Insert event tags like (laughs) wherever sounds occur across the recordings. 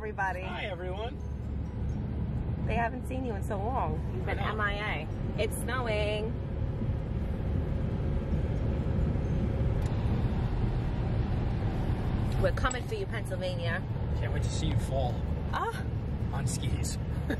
everybody. Hi, everyone. They haven't seen you in so long. You've been MIA. It's snowing. We're coming for you, Pennsylvania. Can't wait to see you fall Ah, on skis. (laughs)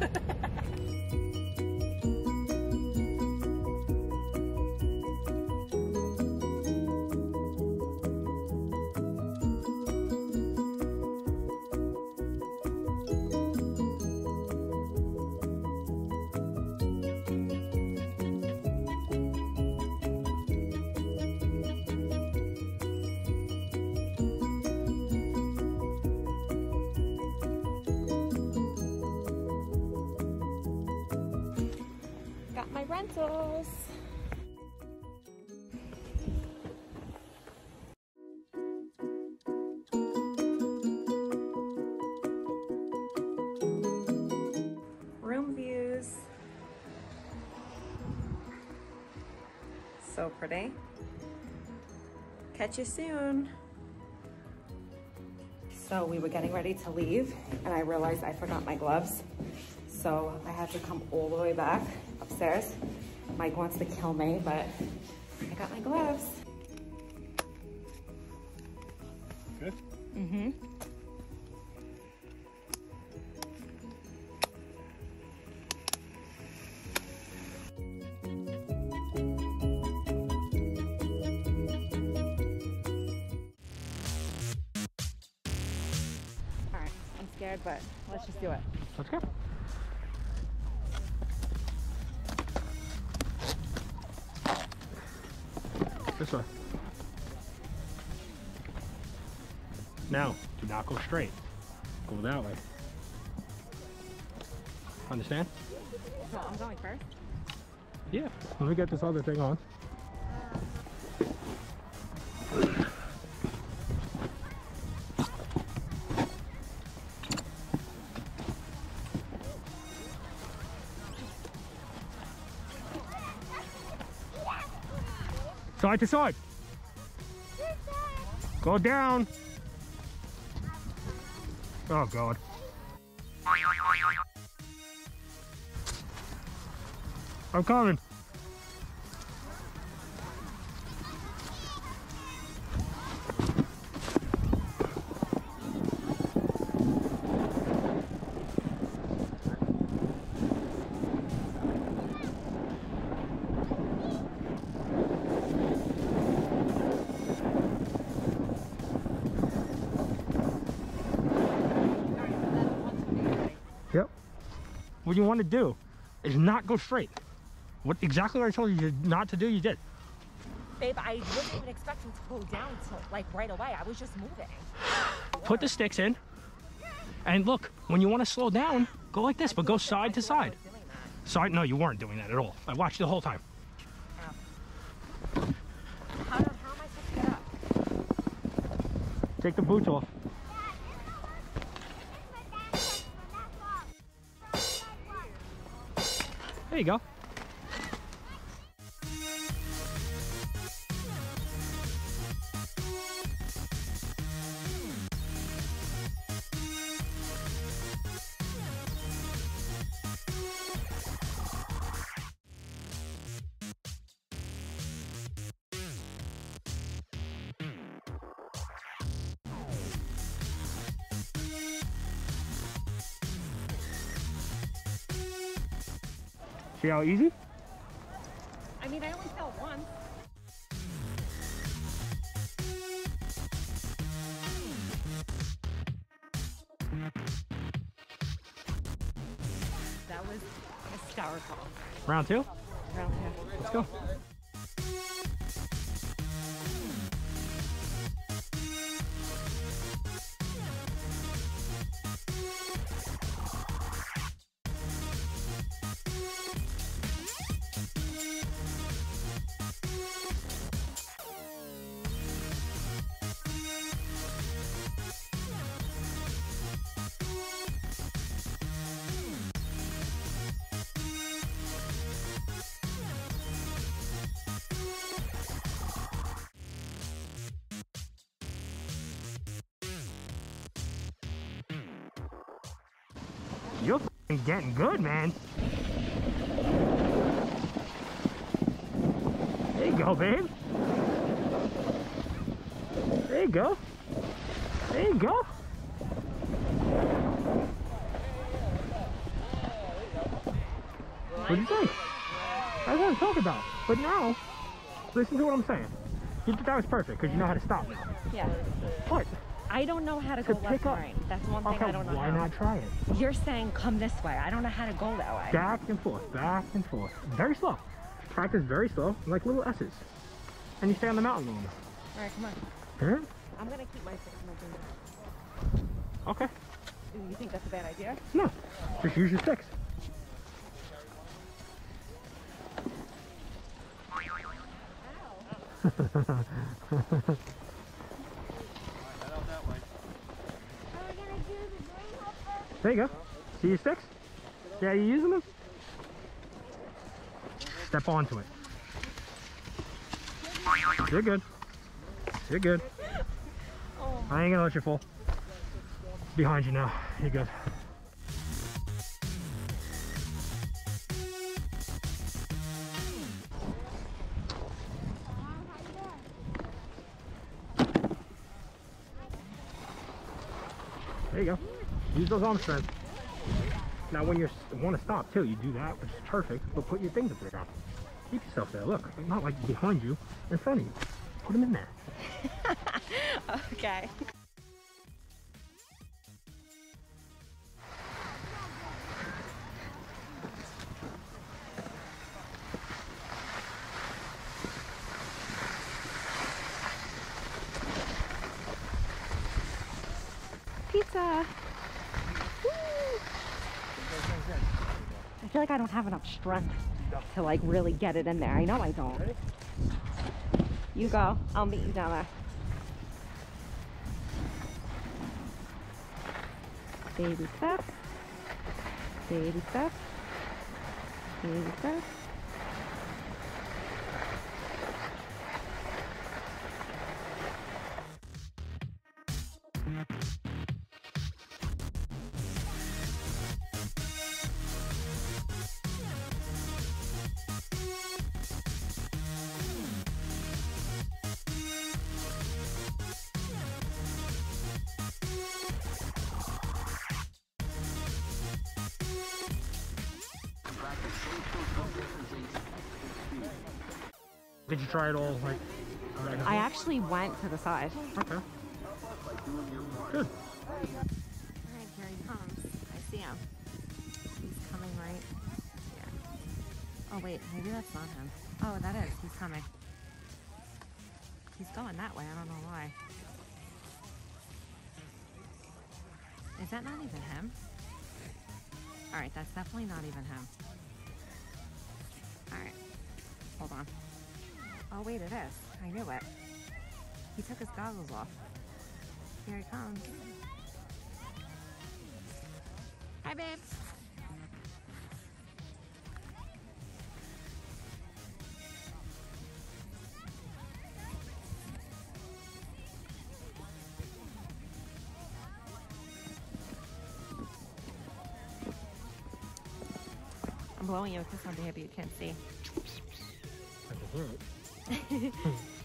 Room views. So pretty. Catch you soon. So we were getting ready to leave and I realized I forgot my gloves. So I had to come all the way back upstairs. Mike wants to kill me, but I got my gloves. Good. Mm-hmm. All right, I'm scared, but let's just do it. Let's go. This way. Now, do not go straight. Go that way. Understand? So I'm going first. Yeah. Let me get this other thing on. Side to side. Go down. Oh God. I'm coming. What you want to do is not go straight. What exactly what I told you not to do, you did. Babe, I wasn't even expecting to go down to like right away. I was just moving. (sighs) Put the sticks in. And look, when you want to slow down, go like this, but go side to side. I. Side, no, you weren't doing that at all. I watched the whole time. How, how am I supposed to get up? Take the boots off. You go. See how easy? I mean, I only fell once. That was hysterical. Round two? Round two. Let's go. You're getting good, man. There you go, babe. There you go. There you go. What do you think? That's what I'm talking about. But now, listen to what I'm saying. That was perfect because you know how to stop now. Yeah. What? I don't know how to go left up- right. That's one thing Okay, I don't know why how. not try it? You're saying come this way. I don't know how to go that way. Back and forth, back and forth. Very slow. Practice very slow, like little S's. And you stay on the mountain longer. All right, come on. Huh? I'm gonna keep my six moving. Okay. You think that's a bad idea? No, just use your sticks. (laughs) There you go. See your sticks? How you using them? Step onto it. You're good. You're good. I ain't gonna let you fall. Behind you now. You're good. There you go. Use those arm strength. Now when you want to stop too, you do that, which is perfect, but put your things up there. Keep yourself there. Look, not like behind you, in front of you. Put them in there. (laughs) Okay. Pizza. Woo. I feel like I don't have enough strength to like really get it in there. I know I don't. You go. I'll meet you down there. Baby steps. Baby steps. Baby steps. Did you try it all like? I actually went to the side. Okay. Good. Alright, here he comes. I see him. He's coming right here. Oh wait, maybe that's not him. Oh, that is. He's coming. He's going that way. I don't know why. Is that not even him? Alright, that's definitely not even him. Alright. Hold on. Oh wait, it is. I knew it. He took his goggles off. Here he comes. Hi, babe. I'm blowing you a kiss on the hip you can't see. I can hear it. はい。